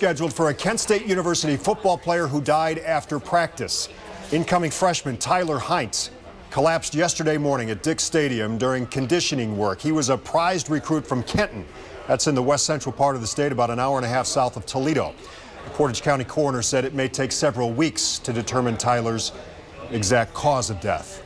scheduled for a Kent State University football player who died after practice. Incoming freshman Tyler Heintz collapsed yesterday morning at Dix Stadium during conditioning work. He was a prized recruit from Kenton. That's in the west central part of the state, about an hour and a half south of Toledo. The Portage County coroner said it may take several weeks to determine Tyler's exact cause of death.